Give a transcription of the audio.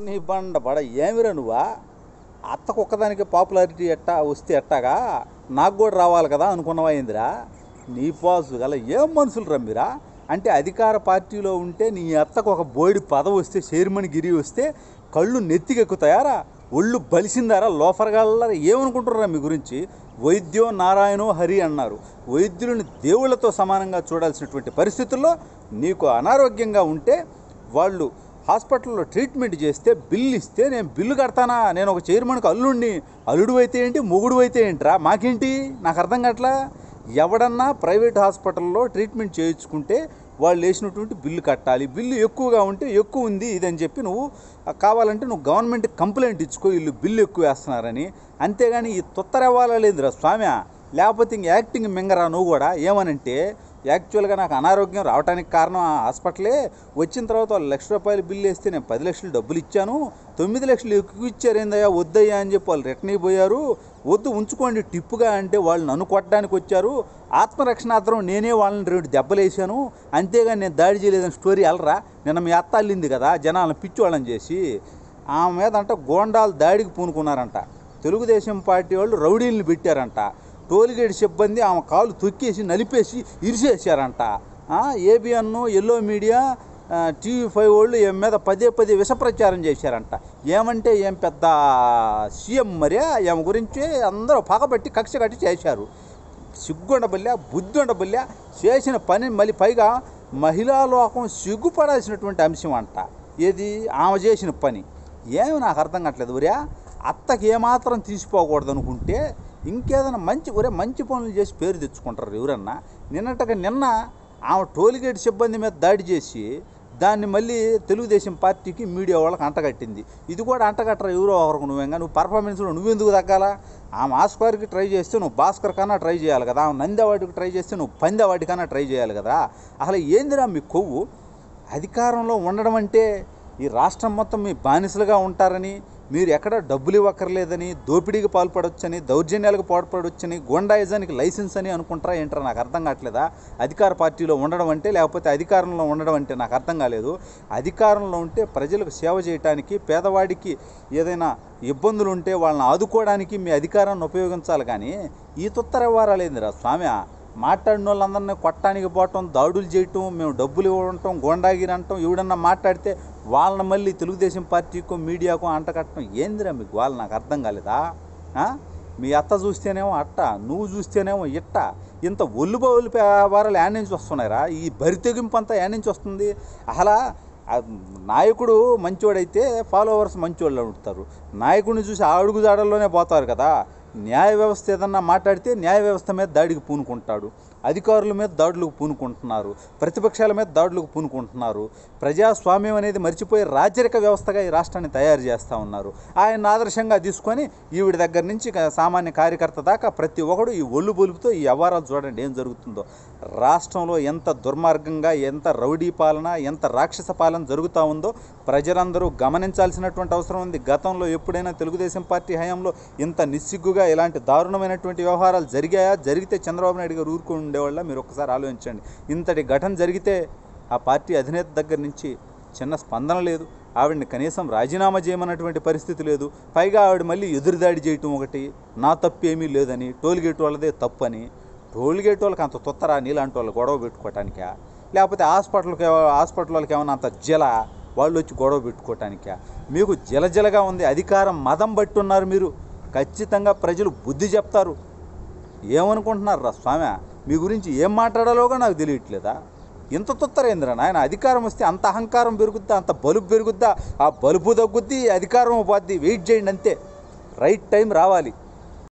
నీ బండ బడ ఏమిరా నువ్వా? అత్తకు ఒక్కదానికి పాపులారిటీ ఎట్టా వస్తే ఎట్టాగా? నాకు కూడా రావాలి కదా అనుకున్నవైందిరా నీ పాసు గల ఏం మనుషులు రమ్మిరా అంటే అధికార పార్టీలో ఉంటే నీ అత్తకు ఒక బోడి పదవి వస్తే చైర్మన్ గిరి వస్తే కళ్ళు నెత్తికెక్కుతాయారా ఒళ్ళు బలిసిందారా? లోఫరగాళ్ళ ఏమనుకుంటున్నారా మీ గురించి? వైద్యో నారాయణో హరి అన్నారు. వైద్యులను దేవుళ్ళతో సమానంగా చూడాల్సినటువంటి పరిస్థితుల్లో నీకు అనారోగ్యంగా ఉంటే వాళ్ళు హాస్పిటల్లో ట్రీట్మెంట్ చేస్తే బిల్లు ఇస్తే నేను బిల్లు కడతానా? నేను ఒక చైర్మన్కి అల్లుడిని అల్లుడు అయితే ఏంటి? మొగుడు అయితే ఏంట్రా? మాకేంటి? నాకు అర్థం కావట్లా? ఎవడన్నా ప్రైవేట్ హాస్పిటల్లో ట్రీట్మెంట్ చేయించుకుంటే వాళ్ళు వేసినటువంటి బిల్లు కట్టాలి. బిల్లు ఎక్కువగా ఉంటే ఎక్కువ ఉంది ఇదని చెప్పి నువ్వు కావాలంటే నువ్వు గవర్నమెంట్ కంప్లైంట్ ఇచ్చుకో వీళ్ళు బిల్లు ఎక్కువ వేస్తున్నారని. అంతేగాని ఈ తొత్తరెవ్వాలా లేదురా స్వామి లేకపోతే ఇంక యాక్టింగ్ మింగరా నువ్వు కూడా? ఏమనంటే యాక్చువల్గా నాకు అనారోగ్యం రావడానికి కారణం ఆ హాస్పిటలే. వచ్చిన తర్వాత వాళ్ళు లక్ష రూపాయలు బిల్లు వేస్తే నేను పది లక్షలు డబ్బులు ఇచ్చాను. తొమ్మిది లక్షలు ఎక్కువ ఇచ్చారు. ఏందయ్యా వద్దయ్యా అని చెప్పి వాళ్ళు రిటర్న్ అయిపోయారు. వద్దు ఉంచుకోండి టిప్పుగా అంటే వాళ్ళు నన్ను కొట్టడానికి వచ్చారు. ఆత్మరక్షణార్థం నేనే వాళ్ళని రెండు దెబ్బలు వేసాను అంతేగాని నేను దాడి చేయలేదని స్టోరీ వెళ్ళరా నిన్న మీ అత్త అల్లింది కదా జనాలను పిచ్చోళ్ళని చేసి. ఆమె మీద అంట గోండాలు దాడికి పూనుకున్నారంట. తెలుగుదేశం పార్టీ వాళ్ళు రౌడీలను పెట్టారంట. టోల్గేట్ సిబ్బంది ఆమె కాలు తొక్కేసి నలిపేసి ఇరిసేసారంట ABN yellow media TV five వాళ్ళు ఏం మీద పదే పదే విషప్రచారం చేశారంట. ఏమంటే ఏం పెద్ద సీఎం మరి ఆమె గురించి అందరూ పగబట్టి కక్ష కట్టి చేశారు. సిగ్గుండబల్లే బుద్ధి చేసిన పని మళ్ళీ పైగా మహిళా లోకం సిగ్గుపడాల్సినటువంటి అంశం అంట. ఏది? ఆమె చేసిన పని. ఏమి నాకు అర్థం కావట్లేదు ఒరే అత్తకి ఏమాత్రం తీసిపోకూడదు అనుకుంటే ఇంకేదైనా మంచి ఒరే మంచి పనులు చేసి పేరు తెచ్చుకుంటారు ఎవరన్నా. నిన్నటగా నిన్న ఆమె టోల్గేట్ సిబ్బంది మీద దాడి చేసి దాన్ని మళ్ళీ తెలుగుదేశం పార్టీకి మీడియా వాళ్ళకి అంటగట్టింది. ఇది కూడా అంటగట్టరా ఎవరో ఒకరికి నువ్వేగా నువ్వు పర్ఫార్మెన్స్లో నువ్వెందుకు తగ్గాల ఆమె ఆస్కార్కి ట్రై చేస్తే నువ్వు భాస్కర్ కన్నా ట్రై చేయాలి కదా ఆమె నందేవాడికి ట్రై చేస్తే నువ్వు పందేవాడి కన్నా ట్రై చేయాలి కదా. అసలు ఏందిరా మీ కొవ్వు? అధికారంలో ఉండడం అంటే ఈ రాష్ట్రం మొత్తం మీ బానిసలుగా ఉంటారని మీరు ఎక్కడ డబ్బులు ఇవ్వక్కర్లేదని దోపిడీకి పాల్పడొచ్చని దౌర్జన్యాలకు పాల్పడొచ్చని గోండాయిజానికి లైసెన్స్ అని అనుకుంటారా ఏంటారా? నాకు అర్థం కావట్లేదా? అధికార పార్టీలో ఉండడం అంటే లేకపోతే అధికారంలో ఉండడం అంటే నాకు అర్థం కాలేదు. అధికారంలో ఉంటే ప్రజలకు సేవ చేయడానికి పేదవాడికి ఏదైనా ఇబ్బందులు ఉంటే వాళ్ళని ఆదుకోవడానికి మీ అధికారాన్ని ఉపయోగించాలి కానీ ఈ తుత్తరెవ్వారాలేందిరా స్వామి? మాట్లాడిన వాళ్ళందరినీ కొట్టడానికి పోవటం దాడులు చేయటం మేము డబ్బులు ఇవ్వటం గోండాగిరి అంటాం ఎవడన్నా మాట్లాడితే వాళ్ళని మళ్ళీ తెలుగుదేశం పార్టీకో మీడియాకో అంటకట్టడం ఏందిరా మీకు వాళ్ళు నాకు అర్థం కాలేదా? మీ అత్త చూస్తేనేమో అట్ట నువ్వు చూస్తేనేమో ఇట్ట. ఇంత ఒళ్ళు బౌలు వారాలు యాడ్ నుంచి వస్తున్నాయిరా. ఈ బరితెగింపు అంతా యాడ్ నుంచి వస్తుంది. అసలా నాయకుడు మంచివాడైతే ఫాలోవర్స్ మంచివాళ్ళు ఉంటారు. నాయకుడిని చూసి ఆ అడుగుజాడల్లోనే పోతారు కదా. న్యాయ వ్యవస్థ ఏదన్నా మాట్లాడితే న్యాయ వ్యవస్థ మీద దాడికి పూనుకుంటాడు. అధికారుల మీద దాడులకు పూనుకుంటున్నారు. ప్రతిపక్షాల మీద దాడులకు పూనుకుంటున్నారు. ప్రజాస్వామ్యం అనేది మర్చిపోయి రాజరిక వ్యవస్థగా ఈ రాష్ట్రాన్ని తయారు చేస్తూ ఉన్నారు. ఆయన ఆదర్శంగా తీసుకొని ఈవిడ దగ్గర నుంచి సామాన్య కార్యకర్త దాకా ప్రతి ఒక్కడు ఈ ఒళ్ళు బొలుపుతో ఈ వ్యవహారాలు చూడండి ఏం జరుగుతుందో. రాష్ట్రంలో ఎంత దుర్మార్గంగా ఎంత రౌడీ పాలన ఎంత రాక్షస పాలన జరుగుతూ ఉందో ప్రజలందరూ గమనించాల్సినటువంటి అవసరం ఉంది. గతంలో ఎప్పుడైనా తెలుగుదేశం పార్టీ హయాంలో ఇంత నిస్సిగ్గుగా ఇలాంటి దారుణమైనటువంటి వ్యవహారాలు జరిగాయా? జరిగితే చంద్రబాబు నాయుడు గారు ఊరుకుని ఉండేవాళ్ళ మీరు ఒకసారి ఆలోచించండి. ఇంతటి ఘటన జరిగితే ఆ పార్టీ అధినేత దగ్గర నుంచి చిన్న స్పందన లేదు. ఆవిడని కనీసం రాజీనామా చేయమన్నటువంటి పరిస్థితి లేదు. పైగా ఆవిడ మళ్ళీ ఎదురుదాడి చేయటం ఒకటి నా తప్పు ఏమీ లేదని టోల్గేట్ వాళ్ళదే తప్పు అని టోల్గేట్ వాళ్ళకి అంత తొత్తరా నీలాంటి వాళ్ళు గొడవ పెట్టుకోవటానికా లేకపోతే హాస్పిటల్కి హాస్పిటల్ వాళ్ళకి ఏమైనా అంత జల వాళ్ళు వచ్చి గొడవ పెట్టుకోవటానికా మీకు జలజలగా ఉంది అధికారం మదం బట్టి ఉన్నారు మీరు. ఖచ్చితంగా ప్రజలు బుద్ధి చెప్తారు. ఏమనుకుంటున్నారు రా స్వామి? మీ గురించి ఏం మాట్లాడాలోగా నాకు తెలియట్లేదా? ఇంత తొత్తరేంద్ర నాయన? అధికారం వస్తే అంత అహంకారం పెరుగుద్దా? అంత బలుపు పెరుగుద్దా? ఆ బలుపు తగ్గుద్ది అధికారం పోద్ది వెయిట్ చేయండి అంతే. రైట్ టైం రావాలి.